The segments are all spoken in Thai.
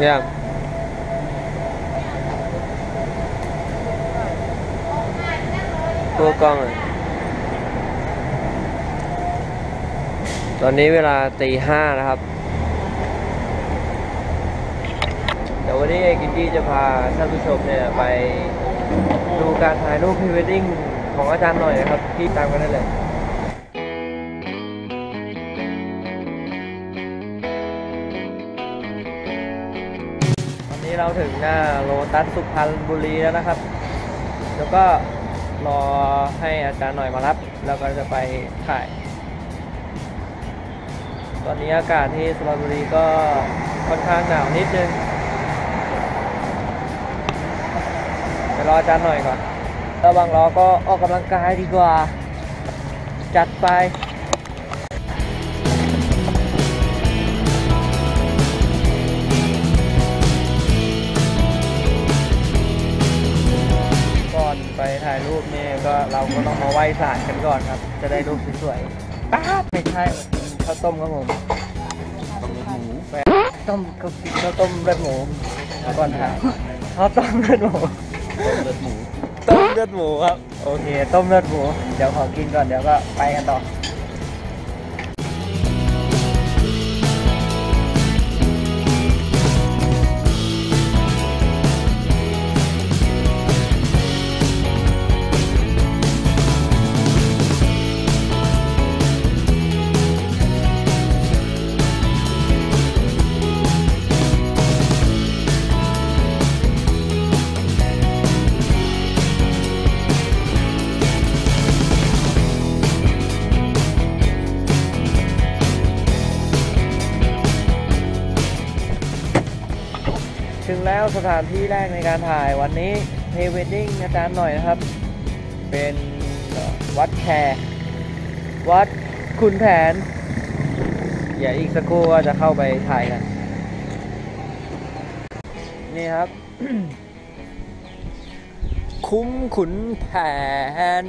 เนี่ยตัวกล้องตอนนี้เวลาตีห้านะครับ เดี๋ยววันนี้เอกินดี้จะพาท่านผู้ชมเนี่ยไปดูการถ่ายรูปพรีเวดดิ้งของอาจารย์หน่อยนะครับที่ตามกันได้เลย เราถึงหน้าโลตัสสุพรรณบุรีแล้วนะครับ แล้วก็รอให้อาจารย์หน่อยมารับ แล้วก็จะไปถ่าย ตอนนี้อากาศที่สุพรรณบุรีก็ค่อนข้างหนาวนิดนึงไปรออาจารย์หน่อยก่อนระหว่างรอก็ออกกำลังกายดีกว่า จัดไป ถ่ายรูปเนี่ยก็เราก็ต้องมาไหว้ศาลกันก่อนครับ จะได้รูปสวยๆป๊าบไม่ใช่ข้าวต้มครับผมต้มเลือดหมูแปะต้มข้าวกินข้าวต้มเลือดหมูก่อนถ่ายข้าวต้มเลือดหมูต้มเลือดหมูต้มเลือดหมูครับ โอเค ต้มเลือดหมู เดี๋ยวขอกินก่อน เดี๋ยวก็ไปกันต่อ แล้วสถานที่แรกในการถ่ายวันนี้เพเวดดิ้งอาจารย์หน่อยนะครับ เป็นวัดแคร์วัดขุนแผนเดี๋ยวอีกสักครู่ก็จะเข้าไปถ่ายกัน นี่ครับ คุ้มขุนแผน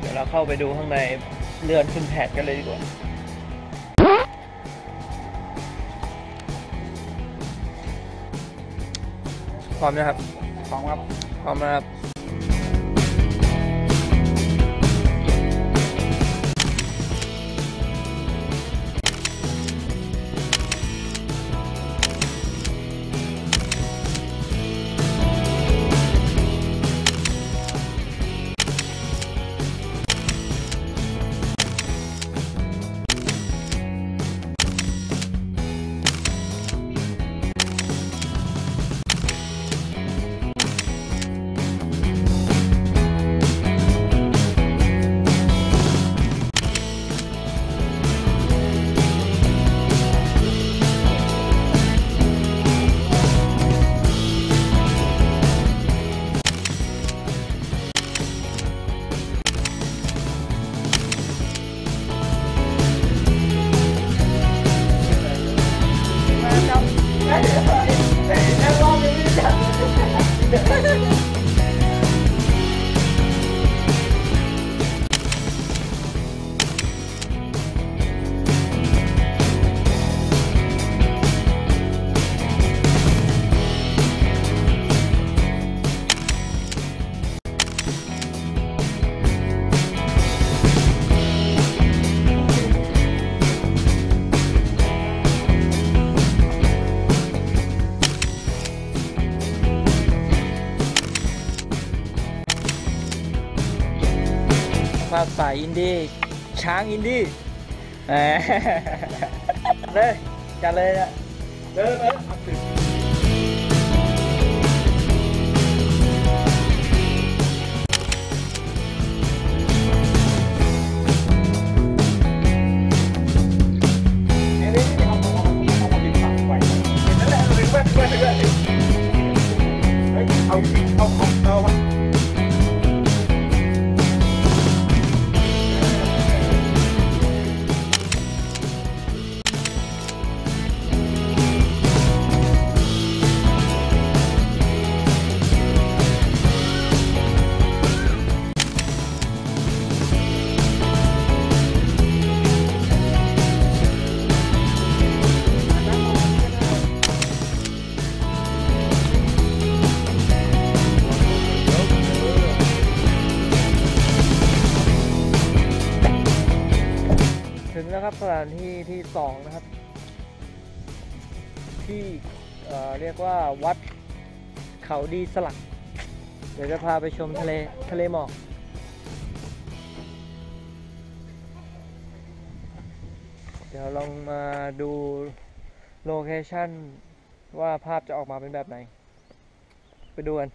เดี๋ยวเราเข้าไปดูข้างใน เรือนขุนแผนกันเลยดีกว่าพร้อมนะครับพร้อมครับพร้อมนะครับ ครับสายอินดี้ช้างอินดี้เลยจัดเลยนะเดินเล ถึงแล้วครับสถานที่ที่สองนะครับ ที่เเรียกว่าวัดเขาดีสลัก เดี๋ยวจะพาไปชมทะเลทะเลหมอกเดี๋ยวลองมาดูโลเคชั่นว่าภาพจะออกมาเป็นแบบไหน ไปดูกัน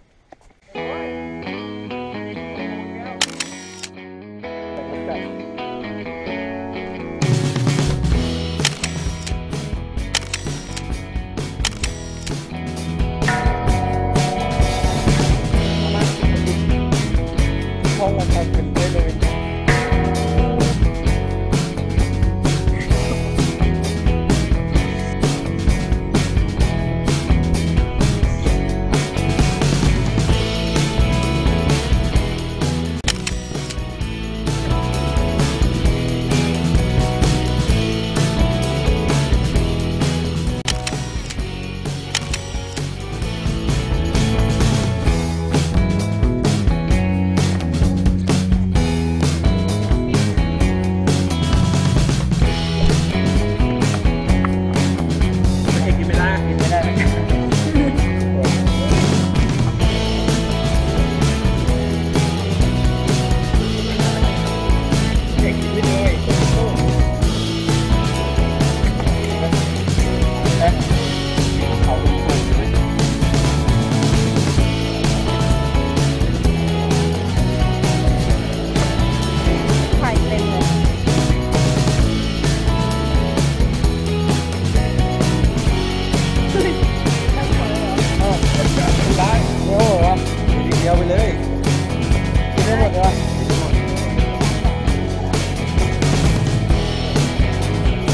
ไปเลยกินได้หมดเลยวะ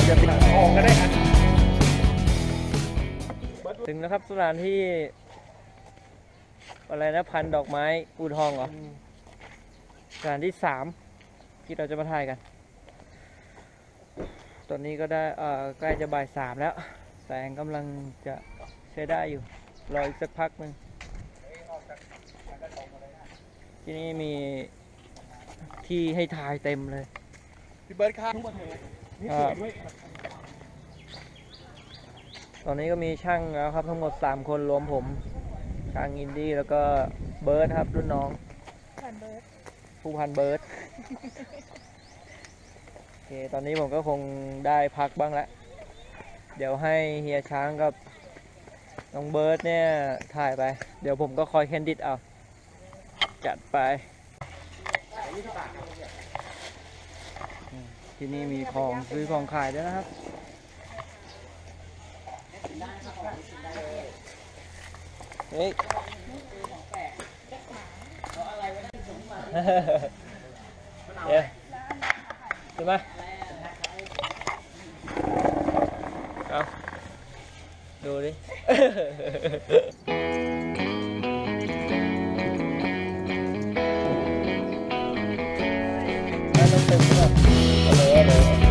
จะปิดทองก็ได้ฮะถึงแล้วครับสถานที่อะไรนะพันดอกไม้อูทองเหรอสถานที่สามที่เราจะมาถ่ายกัน ตอนนี้ก็ได้เอ่อใกล้จะบ่ายสามแล้ว แสงกำลังจะใช้ได้อยู่ รออีกสักพักหนึ่ง ที่นี่มีที่ให้ถ่ายเต็มเลย พี่เบิร์ดข้างทุกประเทศนี่สวยด้วยตอนนี้ก็มีช่างแล้วครับ ทั้งหมด 3 คนรวมผม ช่างอินดี้แล้วก็เบิร์ดครับ รุ่นน้องผ่านเบิร์ดผู้พันเบิร์ดโอเคตอนนี้ผมก็คงได้พักบ้างแล้วเดี๋ยวให้เฮียช้างกับน้องเบิร์ดเนี่ยถ่ายไป เดี๋ยวผมก็คอยแคนดิดเอา จัดไปที่นี่มีของซื้อของขายด้วยนะครับ เฮ้ยเดี๋ยวใช่ไหมเอาดูดิ น่าต้องตึ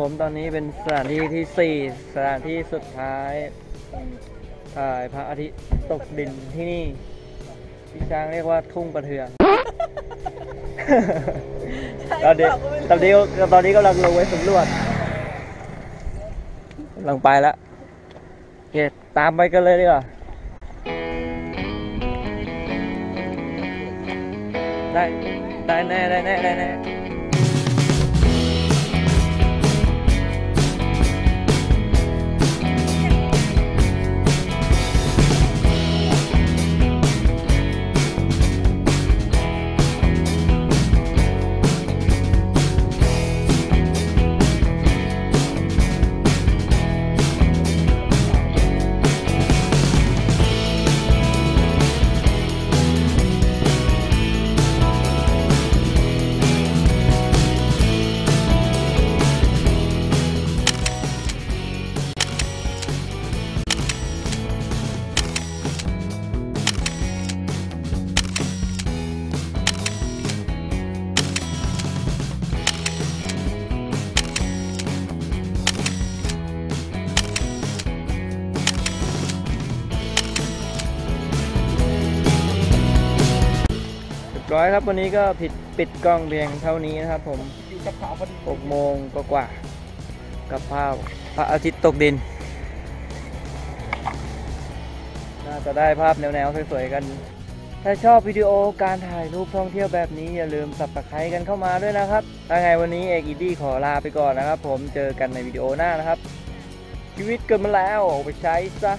ผมตอนนี้เป็นสถานที่ที่ 4 สถานที่สุดท้ายถ่ายพระอาทิตย์ตกดินที่นี่พี่ช้างเรียกว่าทุ่งประเทือง ตอนนี้ตอนนี้ตอนนี้กำลังลงไปสำรวจกำลังไปแล้วโอเคตามไปกันเลยดีกว่าได้ได้แน่ได้แน่ได้แน่ ร้อยครับวันนี้ก็ผิดปิดกล้องเพียงเท่านี้นะครับ ผมอยู่กับขาวพอดี6โมงกว่าๆกับภาพพระอาทิตย์ตกดิน น่าจะได้ภาพแนวๆสวยๆกัน ถ้าชอบวิดีโอการถ่ายรูปท่องเที่ยวแบบนี้อย่าลืมสับตะไคร้กันเข้ามาด้วยนะครับถ้าไงวันนี้เอกอีดี้ขอลาไปก่อนนะครับ ผมเจอกันในวิดีโอหน้านะครับ ชีวิตเกิดมาแล้วเอาไปใช้ซะ